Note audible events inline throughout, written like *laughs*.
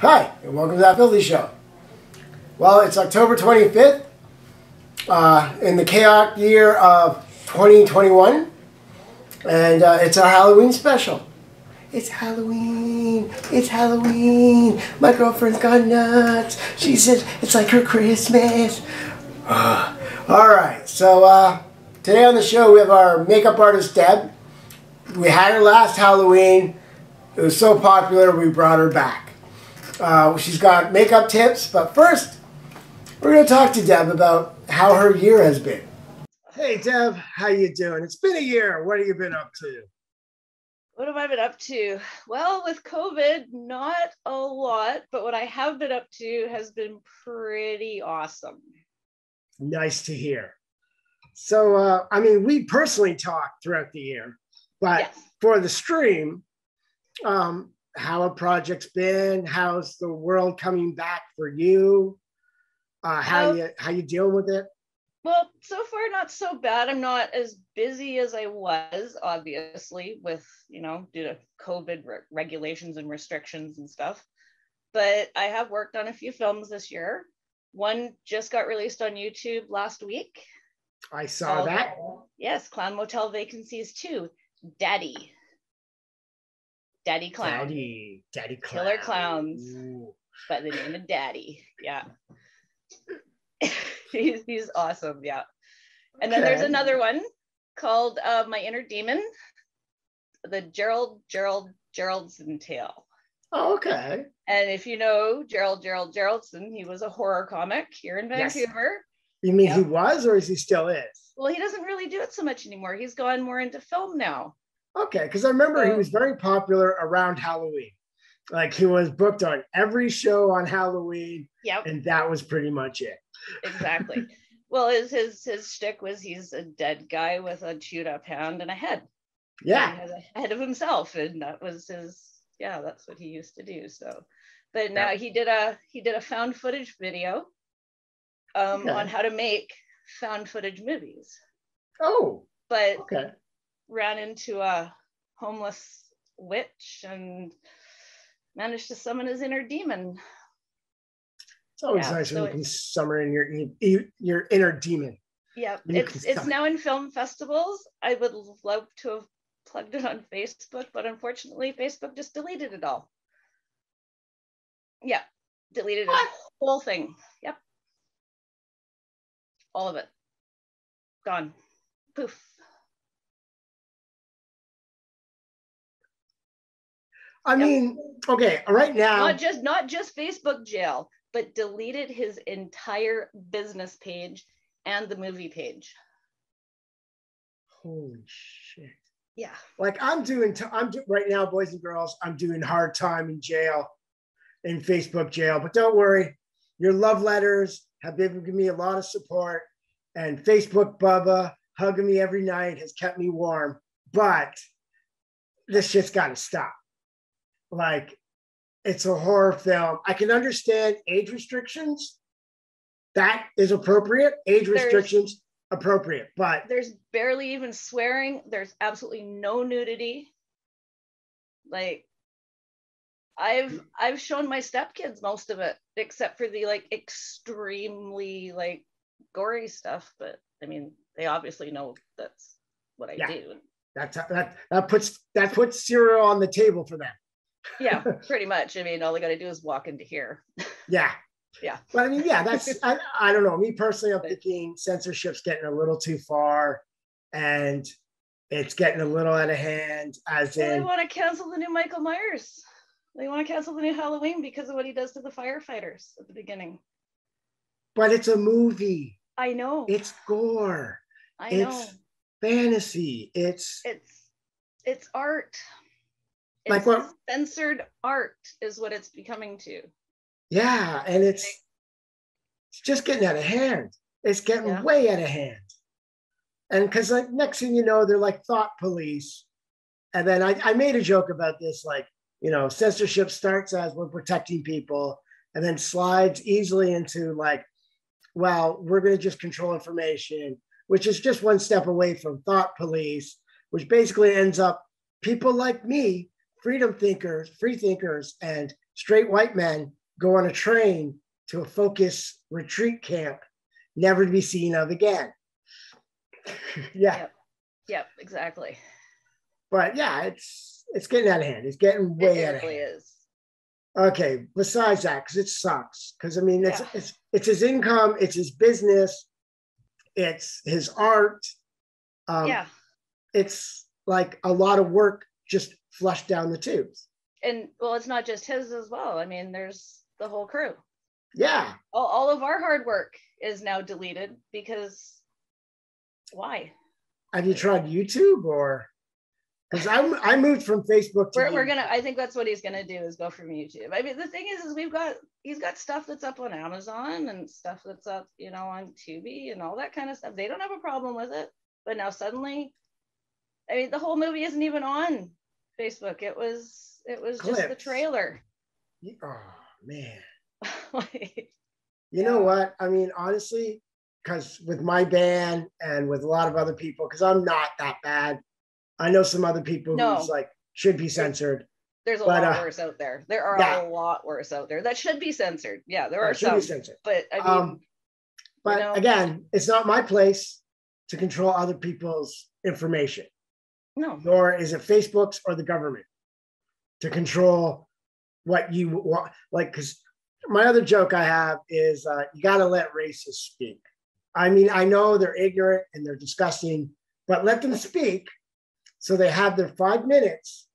Hi, and welcome to That Filthy Show. Well, it's October 25th uh, in the chaotic year of 2021, and uh, it's our Halloween special. It's Halloween, it's Halloween. My girlfriend's gone nuts. She says it's like her Christmas. *sighs* All right, so uh, today on the show we have our makeup artist Deb. We had her last Halloween. It was so popular we brought her back. Uh, she's got makeup tips, but first we're going to talk to Deb about how her year has been. Hey Deb, how you doing? It's been a year. What have you been up to? What have I been up to? Well, with COVID, not a lot, but what I have been up to has been pretty awesome. Nice to hear. So, uh, I mean, we personally talked throughout the year, but Yes. for the stream, um, how a project's been, how's the world coming back for you, uh, how Um, you how you dealing with it? Well, so far not so bad. I'm not as busy as I was, obviously, with you know due to COVID re- regulations and restrictions and stuff. But I have worked on a few films this year. One just got released on YouTube last week. I saw called- that. Yes, Clown Motel Vacancies 2. Daddy. Daddy Clown. Daddy, Daddy Clown. Killer Clowns. Ooh. by the name of Daddy. Yeah. *laughs* he's, he's awesome. Yeah. And then there's another one called uh, My Inner Demon, the Gerald Gerald Geraldson tale. Oh, okay. And if you know Gerald Gerald Geraldson, he was a horror comic here in Yes. Vancouver. You mean Yeah. he was, or is he still is? Well, he doesn't really do it so much anymore. He's gone more into film now. Okay, because I remember he was very popular around Halloween. Like he was booked on every show on Halloween, Yep. and that was pretty much it. exactly. *laughs* well, his his his shtick was he's a dead guy with a chewed up hand and a head. Yeah. has a head of himself, and that was his. Yeah, that's what he used to do. So, but now he did a he did a found footage video um, Okay. on how to make found footage movies, Oh, but okay. Ran into a homeless witch and managed to summon his inner demon. It's always Yeah, nice when you can summon your your inner demon. Yeah, You it's it's now in film festivals. I would love to have plugged it on Facebook, but unfortunately, Facebook just deleted it all. Yeah, deleted the whole thing. Yep, all of it gone. Poof. I Yep. mean, okay, right now, Not just not just Facebook jail, but deleted his entire business page and the movie page. holy shit. Yeah. Like I'm doing, t- I'm do- right now, boys and girls. I'm doing hard time in jail, in Facebook jail. But don't worry, your love letters have been giving me a lot of support, and Facebook Bubba hugging me every night has kept me warm. But this shit's got to stop. Like, it's a horror film. I can understand age restrictions. That is appropriate. Age There's- restrictions appropriate, but there's barely even swearing there's absolutely no nudity like i've i've shown my stepkids most of it except for the like extremely like gory stuff but i mean they obviously know that's what i Yeah. do That's that that puts that puts cereal on the table for them. Yeah *laughs* pretty much i mean all they got to do is walk into here *laughs* Yeah. Yeah. But I mean, yeah, that's *laughs* I, I don't know. Me personally, I'm thinking censorship's getting a little too far and it's getting a little out of hand as well, they want to cancel the new michael myers they want to cancel the new halloween because of what he does to the firefighters at the beginning but it's a movie. i know It's gore. i know It's fantasy. It's it's it's art. It's Like what- censored art is what it's becoming to. yeah, and it's it's just getting out of hand. It's getting Yeah. way out of hand. And because like next thing you know, they're like thought police. And then I, I made a joke about this, like, you know, censorship starts as we're protecting people and then slides easily into like, well, we're going to just control information, which is just one step away from thought police, which basically ends up people like me, freedom thinkers, free thinkers, and straight white men go on a train to a focus retreat camp, never to be seen of again. *laughs* yeah. Yep. Yep, exactly. But yeah, it's it's getting out of hand. It's getting way it out of hand. is. Okay, besides that, because it sucks. Because I mean, it's, Yeah. it's it's his income, it's his business, it's his art. Um, yeah. it's like a lot of work just flushed down the tubes. And well, it's not just his as well. I mean, there's the whole crew. Yeah, All, all of our hard work is now deleted because why? have you tried YouTube or? Because I I moved from Facebook to We're, we're gonna I think that's what he's gonna do is go from YouTube. I mean the thing is is we've got he's got stuff that's up on Amazon and stuff that's up, you know, on Tubi and all that kind of stuff. They don't have a problem with it. But now suddenly, I mean the whole movie isn't even on Facebook. It was it was just the trailer. Oh man. *laughs* Like, You know what? I mean, honestly, because with my band and with a lot of other people, because I'm not that bad. I know some other people No. who's like should be censored. there's a But, lot uh, worse out there. There are yeah. a lot worse out there that should be censored. Yeah, there are should some. be censored. But I mean, Um, But know? again, it's not my place to control other people's information, no. nor is it Facebook's or the government to control what you want. Like, because my other joke I have is uh, you got to let racists speak. I mean, I know they're ignorant and they're disgusting, but let them speak so they have their five minutes.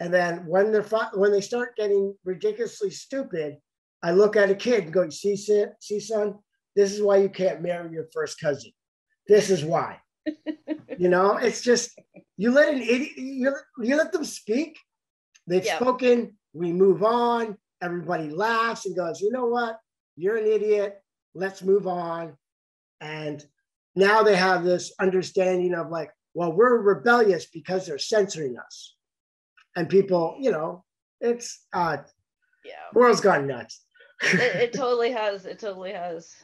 And then when they're fi- when they start getting ridiculously stupid, I look at a kid and go, "See, see, son, this is why you can't marry your first cousin. This is why." You know, it's just you let an idiot you, you let them speak. They've Yeah. spoken. We move on. Everybody laughs and goes, "You know what? You're an idiot. Let's move on." And now they have this understanding of like, well, we're rebellious because they're censoring us. And people, you know, it's uh Yeah. world's gone nuts. it, it *laughs* totally has. It totally has.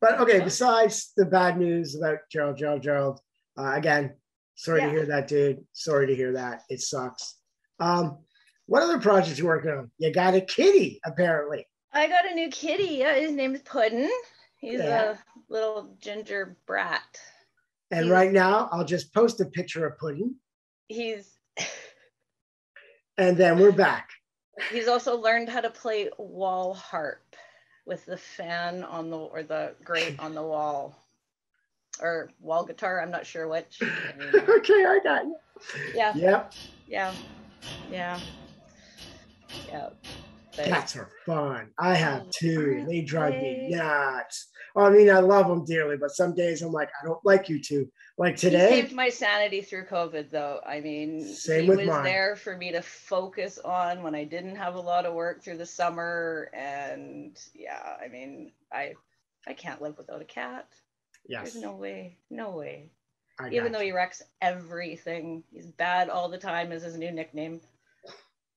But okay, besides the bad news about Gerald, Gerald, Gerald, uh, again, sorry Yeah. to hear that, dude. Sorry to hear that. It sucks. Um, what other projects you working on? You got a kitty, apparently. I got a new kitty. His name is Puddin. He's Yeah. a little ginger brat. And He's- right now, I'll just post a picture of Puddin. He's and then we're back. *laughs* he's also learned how to play wall harp with the fan on the or the grate on the wall or wall guitar. I'm not sure which. *laughs* okay, I got you. Yeah, Yep, yeah, yeah, yeah. But- cats are fun. I have two. They drive me nuts. I mean, I love them dearly, but some days I'm like, I don't like you two. Like He today, saved my sanity through COVID, though. I mean, Same he with was mine. there for me to focus on when I didn't have a lot of work through the summer, and yeah, I mean, I I can't live without a cat. yes, There's no way, no way. I Even though he wrecks everything, he's bad all the time. Is his new nickname?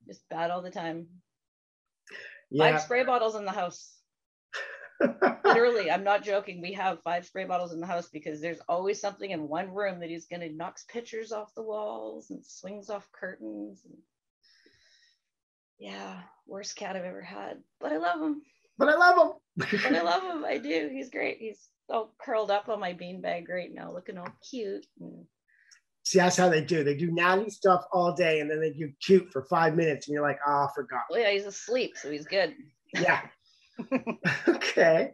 Just bad all the time. you. Five yeah. spray bottles in the house. Literally, I'm not joking. We have five spray bottles in the house because there's always something in one room that he's gonna knocks pictures off the walls and swings off curtains. And... Yeah, worst cat I've ever had, but I love him. but I love him. But I *laughs* love him. I do. He's great. He's all curled up on my beanbag right now, looking all cute. And... See, that's how they do. They do naughty stuff all day, and then they do cute for five minutes, and you're like, oh, I forgot. Well, yeah, he's asleep, so he's good. Yeah. *laughs* okay.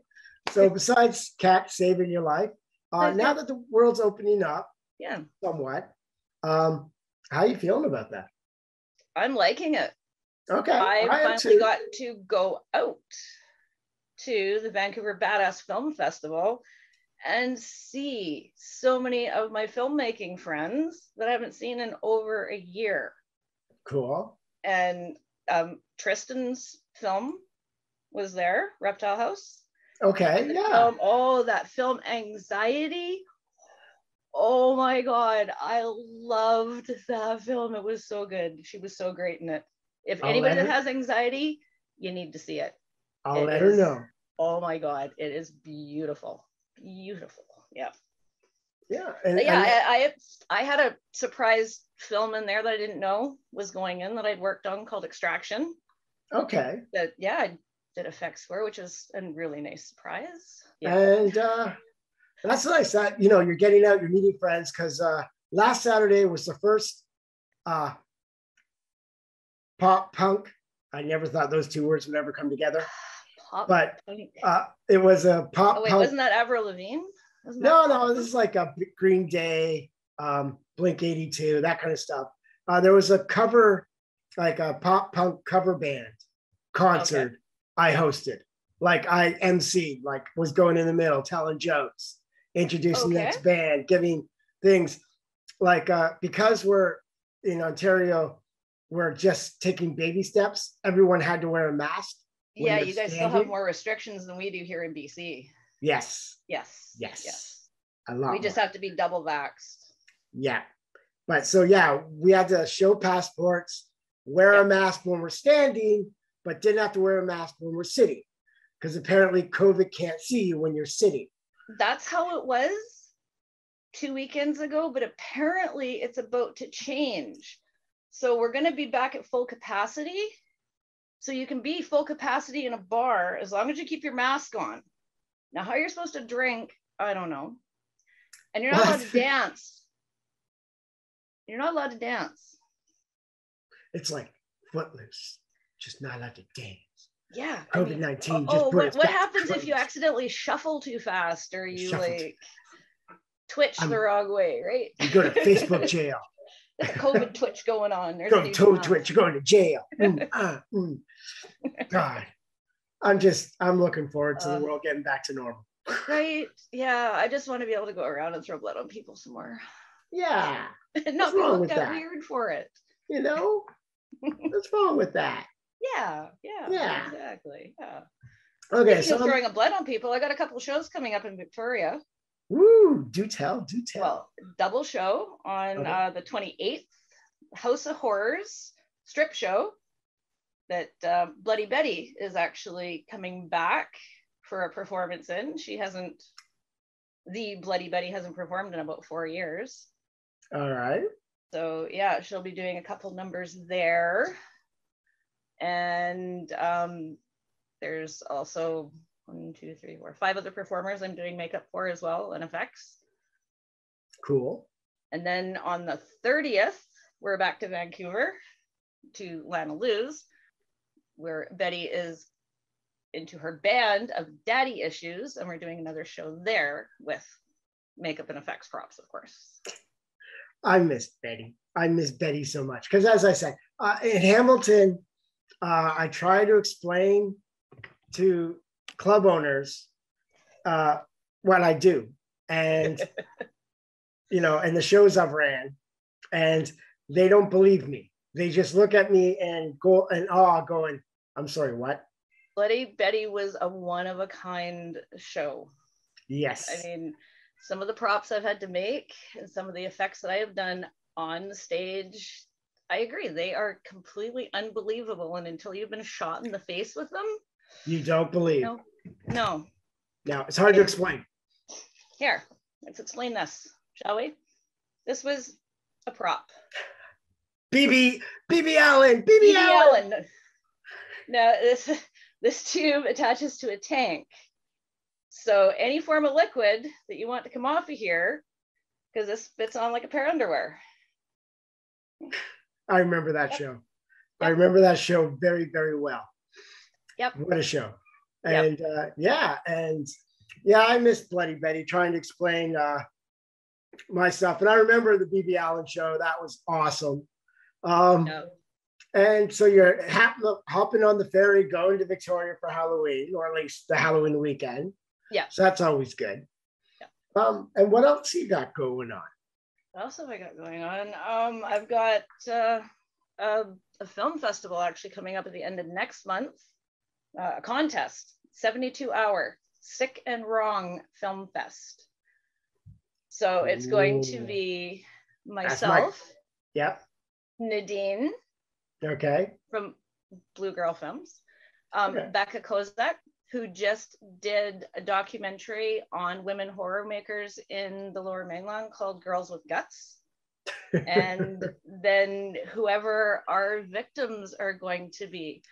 So besides cat saving your life, uh, now that the world's opening up Yeah, somewhat, um, how are you feeling about that? I'm liking it. Okay. I am finally got to go out to the Vancouver Badass Film Festival and see so many of my filmmaking friends that I haven't seen in over a year. cool. And um, Tristan's film was there, Reptile House. Okay. Yeah. film, oh, that film Anxiety. Oh my God, I loved that film. It was so good. She was so great in it. If I'll anybody that her- has anxiety, you need to see it. I'll it let her know. Oh my God, it is beautiful. Beautiful. Yeah. Yeah. And, But yeah, and- I, I I had a surprise film in there that I didn't know was going in that I'd worked on called Extraction. Okay. That yeah, I did Effect Square, which was a really nice surprise. Yeah. And uh, that's nice that you know you're getting out, you're meeting friends because uh, last Saturday was the first uh, pop punk. I never thought those two words would ever come together, *sighs* Pop but punk. uh, it was a pop Oh wait, punk. wasn't that Avril Lavigne? Wasn't No, no, this is like a Green Day, um, Blink 82, that kind of stuff. Uh, there was a cover, like a pop punk cover band concert I hosted. Like I emceed, like was going in the middle, telling jokes, introducing the next band, giving things like uh, because we're in Ontario, we're just taking baby steps. Everyone had to wear a mask. Yeah, you guys still have more restrictions than we do here in BC. Yes, Yes. yes, a lot. We just more. have to be double vaxxed. Yeah. But so yeah, we had to show passports, wear Yeah. a mask when we're standing, but didn't have to wear a mask when we're sitting. Because apparently COVID can't see you when you're sitting. That's how it was two weekends ago, but apparently it's about to change. So we're going to be back at full capacity. So you can be full capacity in a bar as long as you keep your mask on. Now, how you're supposed to drink, I don't know. And you're not allowed to *laughs* dance. You're not allowed to dance. It's like footloose, just not allowed to dance. Yeah. COVID 19 just oh, brought what, what happens if you accidentally shuffle too fast or you Shuffle. like twitch I'm- the wrong way, right? You go to Facebook *laughs* jail. There's a COVID twitch going on. There's Go to toe twitch, you're going to jail. *laughs* Mm, ah, mm. God. I'm just I'm looking forward to Uh, the world getting back to normal. Right? Yeah. I just want to be able to go around and throw blood on people some more. Yeah. and *laughs* not be looked at that? weird for it. You know? What's wrong with that? Yeah. Yeah. Yeah. Exactly. Yeah. Okay, Speaking so throwing a blood on people, I got a couple shows coming up in Victoria. Woo, do tell, do tell. Well, double show on Okay. uh, the 28th, House of Horrors strip show that uh, Bloody Betty is actually coming back for a performance in. She hasn't, the Bloody Betty hasn't performed in about four years. All right. So yeah, she'll be doing a couple numbers there. And um, there's also one, two, three, four, five other performers I'm doing makeup for as well and effects. Cool. And then on the 30th, we're back to Vancouver to Lana Lou's, where Betty is into her band of daddy issues. And we're doing another show there with makeup and effects props, of course. I miss Betty. I miss Betty so much because, as I said, uh, in Hamilton, uh, I try to explain to club owners uh, what I do, and *laughs* you know, and the shows I've ran, and they don't believe me. They just look at me and go in awe, going, "I'm sorry, what?" Bloody Betty was a one of a kind show. Yes. I mean, some of the props I've had to make and some of the effects that I have done on the stage, I agree. They are completely unbelievable. And until you've been shot in the face with them, you don't believe. No. no. Now it's hard to explain. Here, let's explain this, shall we? This was a prop. BB, BB Allen, BB, BB Allen. Allen. Now this this tube attaches to a tank. So any form of liquid that you want to come off of here, because this fits on like a pair of underwear. I remember that Yep. show. I remember that show very, very well. Yep. What a show. Yep. And uh, yeah, and yeah, I miss Bloody Betty trying to explain uh, my stuff. And I remember the BB Allen show. That was awesome. Um, No. And so you're hopping on the ferry going to Victoria for Halloween, or at least the Halloween weekend. Yeah. So that's always good. Yeah. Um, and what else you got going on? What else have I got going on? Um, I've got uh, a, a film festival actually coming up at the end of next month. Uh, a contest, 72 hour Sick and Wrong Film Fest. So it's going to be That's my- myself, Yep. Nadine Okay. from Blue Girl Films, um, Okay. Becca Kozak, who just did a documentary on women horror makers in the Lower Mainland called Girls with Guts. *laughs* and then whoever our victims are going to be.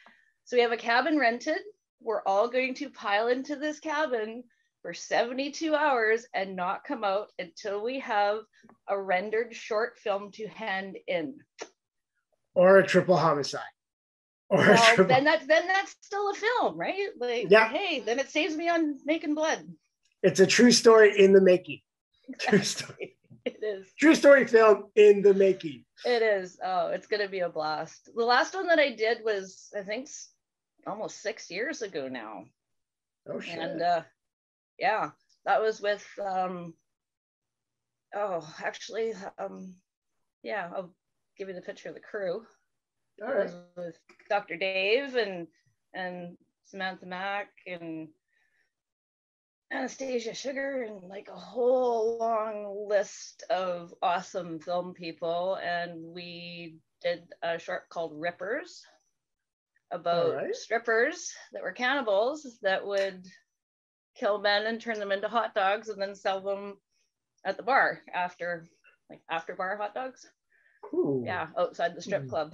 So we have a cabin rented. We're all going to pile into this cabin for 72 hours and not come out until we have a rendered short film to hand in. Or a triple homicide. Or Well, then that's then that's still a film, right? Like, Yeah. hey, then it saves me on making blood. It's a true story in the making. *laughs* True story. It is. True story film in the making. It is. Oh, it's gonna be a blast. The last one that I did was, I think, almost six years ago now. Oh shit. and uh yeah that was with um oh actually um yeah i'll give you the picture of the crew All was with dr dave and and samantha mack and anastasia sugar and like a whole long list of awesome film people and we did a short called rippers about Alright. strippers that were cannibals that would kill men and turn them into hot dogs and then sell them at the bar after like after bar hot dogs Ooh. yeah outside the strip Hmm. club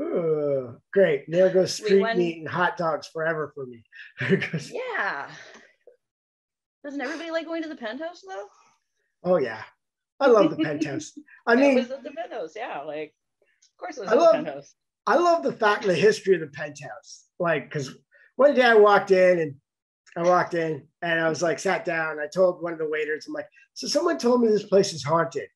Ooh, great. There goes We street went- meat and hot dogs forever for me. *laughs* Yeah doesn't everybody like going to the penthouse though oh yeah. I love the penthouse. I *laughs* it mean, was at the penthouse yeah like of course it was I at love- the penthouse I love the fact the history of the penthouse. Like, because one day I walked in and I walked in and I was like, sat down. I told one of the waiters, I'm like, so someone told me this place is haunted.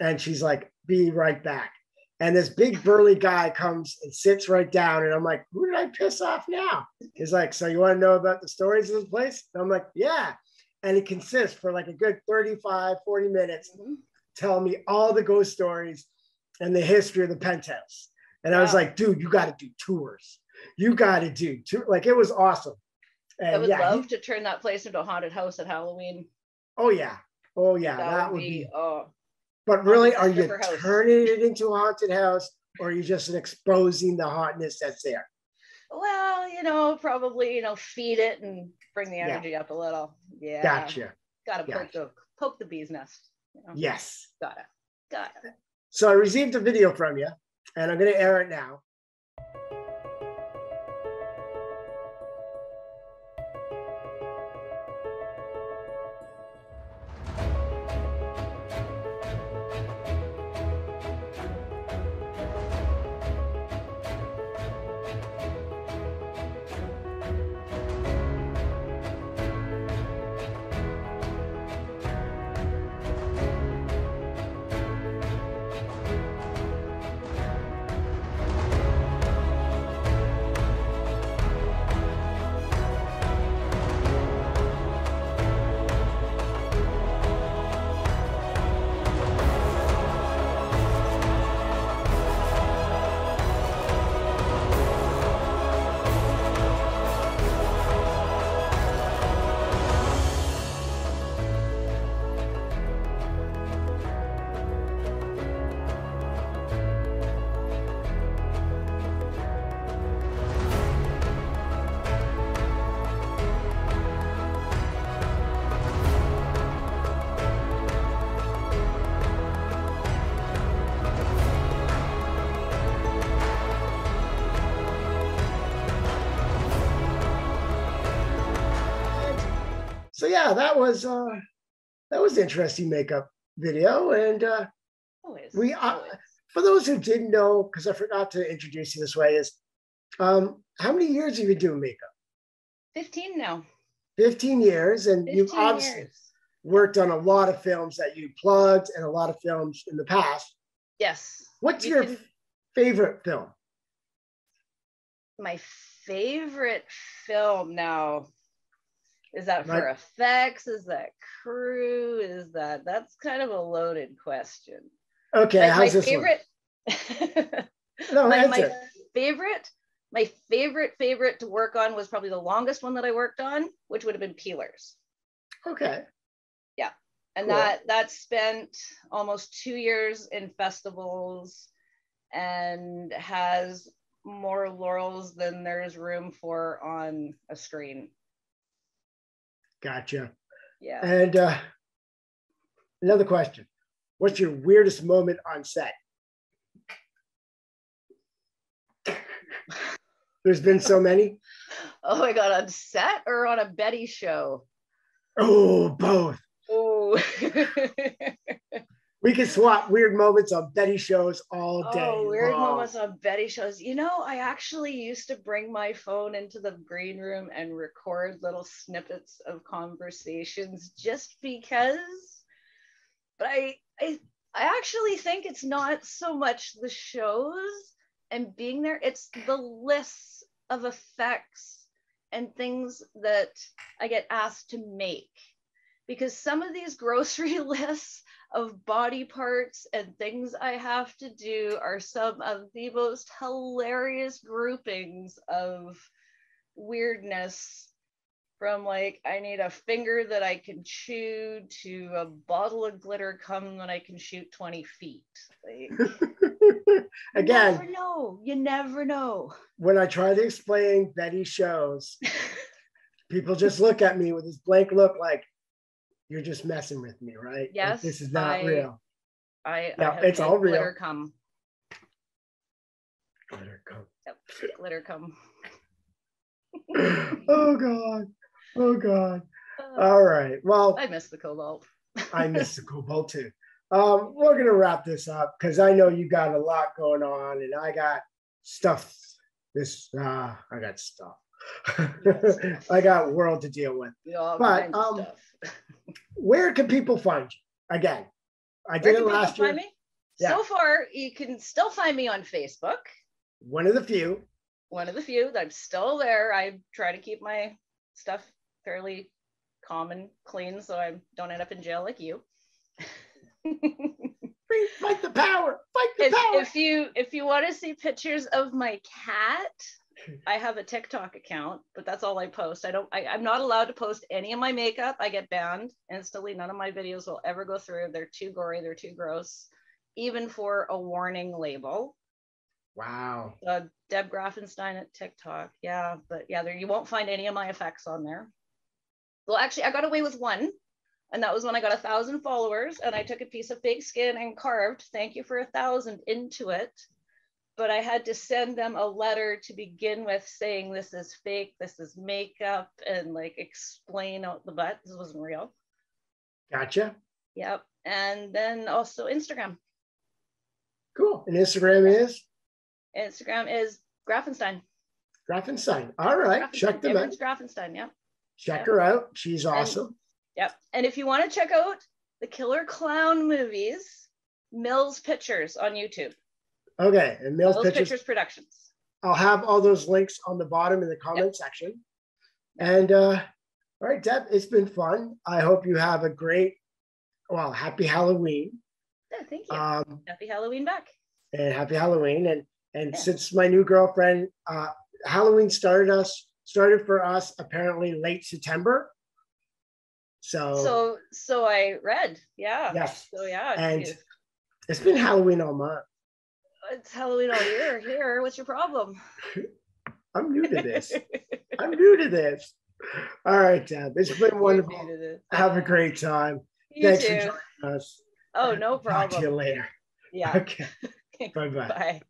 And she's like, be right back. And this big burly guy comes and sits right down. And I'm like, who did I piss off now? He's like, so you want to know about the stories of this place? And I'm like, yeah. And it consists for like a good 35, 40 minutes mm-hmm. tell me all the ghost stories and the history of the penthouse. And I was Yeah. like, dude, you got to do tours. You got to do tour. Like it was awesome. i would yeah, he- love to turn that place into a haunted house at halloween oh yeah, oh yeah, that, that, would be, oh But really, are you turning it into a haunted house, or are you just exposing the hotness that's there? well you know probably you know feed it and bring the Yeah. energy up a little yeah Gotcha. gotta poke the poke the bee's nest you know? Yes. gotta gotta So I received a video from you, and I'm going to air it now. Yeah, that was uh, that was interesting makeup video, and uh, always We always. for those who didn't know, because I forgot to introduce you this way, is um, how many years have you been doing makeup? 15 now 15 years, and 15 you've obviously years worked on a lot of films that you plugged and a lot of films in the past. yes What's You your can- favorite film? my favorite film now is that for effects? Is that crew? Is that that's kind of a loaded question. Okay, Like, how's my this favorite? *laughs* No, my, answer. my favorite my favorite favorite to work on was probably the longest one that i worked on which would have been peelers. Okay, Yeah, and Cool. that that spent almost two years in festivals and has more laurels than there's room for on a screen gotcha. yeah And uh, another question: What's your weirdest moment on set? There's been so many. *laughs* Oh my god, on set or on a Betty show? Oh, both. Oh. *laughs* We can swap weird moments on Betty shows all oh, day. Oh, weird long. moments on Betty shows. You know, I actually used to bring my phone into the green room and record little snippets of conversations just because. But I, I, I actually think it's not so much the shows and being there; it's the lists of effects and things that I get asked to make. Because some of these grocery *laughs* lists of body parts and things I have to do are some of the most hilarious groupings of weirdness from like I need a finger that I can chew to a bottle of glitter cum that I can shoot 20 feet. Like, Again, *laughs* you never know. You never know. when I try to explain Betty shows, *laughs* people just look at me with this blank look like, you're just messing with me, right? Like, Yes, this is not I- real. I, No, I it's all real. glitter cum. Glitter cum. Yep, glitter cum. *laughs* oh God. Oh God. All right. Well, I miss the cobalt. I miss the *laughs* cobalt too. Um, we're gonna wrap this up because I know you got a lot going on, and I got stuff. This uh, I got stuff. *laughs* I got world to deal with. Yeah, all But, um, stuff. Where can people find you? Again, I did it last year. Yeah. So far, you can still find me on Facebook. One of the few. One of the few. I'm still there. I try to keep my stuff fairly calm and clean so I don't end up in jail like you. *laughs* Fight the power. Fight the if, power. if you if you want to see pictures of my cat *laughs* i have a tiktok account but that's all i post. I don't I, i'm not allowed to post any of my makeup. I get banned instantly. None of my videos will ever go through. They're too gory. They're too gross even for a warning label. Wow. uh, deb graffenstyne at tiktok. Yeah but yeah there you won't find any of my effects on there. Well actually i got away with one and that was when i got a thousand followers and i took a piece of fake skin and carved thank you for a thousand into it but i had to send them a letter to begin with saying this is fake this is makeup and like explain out the butt this wasn't real Gotcha. yep and then also instagram Cool. And Instagram is instagram is graffenstyne Graffenstyne. All right. Graffenstyne. Check them out. Graffenstyne yeah Check her out. She's awesome. Yep. And if you want to check out the Killer Clown movies, Mills Pictures on YouTube. Okay. And Mills Pictures. Pictures Productions. I'll have all those links on the bottom in the comment section. And uh, all right, Deb, it's been fun. I hope you have a great, well, happy Halloween. Yeah, thank you. Um, Happy Halloween back. and happy Halloween. And and Yeah. since my new girlfriend, uh, Halloween started us started for us apparently late September. So, So so I read. Yeah. yes, So yeah. And- it's been Halloween all month. It's Halloween all year. Here, what's your problem? *laughs* I'm new to this. *laughs* I'm new to this. All right, Deb. It's been wonderful. You needed it. Have a great time. You Thanks for joining us. Oh, no problem. Talk to you later. Yeah. Okay. *laughs* Bye bye. Bye.